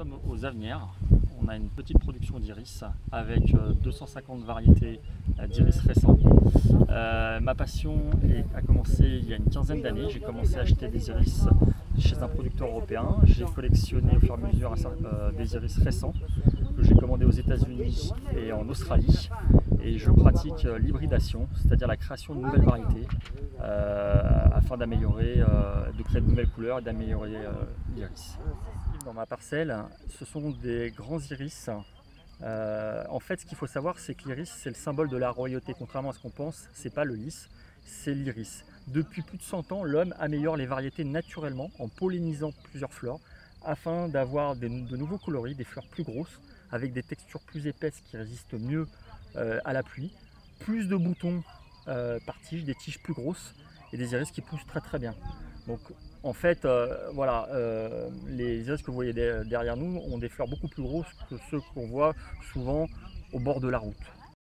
sommes aux Avenières. On a une petite production d'iris avec 250 variétés d'iris récents. ma passion a commencé il y a une quinzaine d'années. J'ai commencé à acheter des iris chez un producteur européen. J'ai collectionné au fur et à mesure des iris récents que j'ai commandés aux États-Unis et en Australie et je pratique euh, l'hybridation, c'est-à-dire la création de nouvelles variétés euh, afin d'améliorer, euh, de créer de nouvelles couleurs et d'améliorer l'iris. Dans ma parcelle, ce sont des grands iris. en fait, ce qu'il faut savoir, c'est que l'iris, c'est le symbole de la royauté. Contrairement à ce qu'on pense, c'est pas le lys, c'est l'iris. Depuis plus de 100 ans, l'homme améliore les variétés naturellement en pollinisant plusieurs fleurs afin d'avoir de nouveaux coloris, des fleurs plus grosses, avec des textures plus épaisses qui résistent mieux euh, à la pluie, plus de boutons euh, par tige, des tiges plus grosses et des iris qui poussent très très bien. Donc en fait, euh, voilà, les iris que vous voyez derrière nous ont des fleurs beaucoup plus grosses que ceux qu'on voit souvent au bord de la route.